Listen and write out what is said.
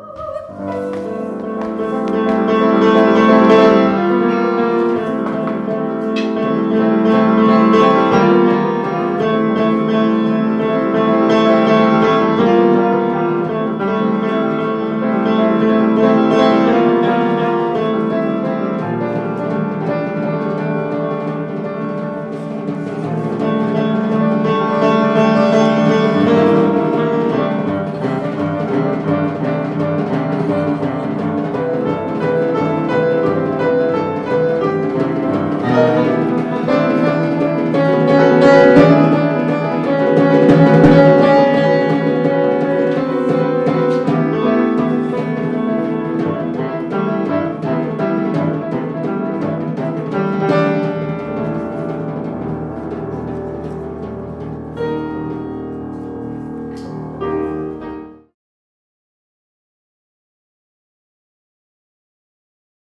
Oh.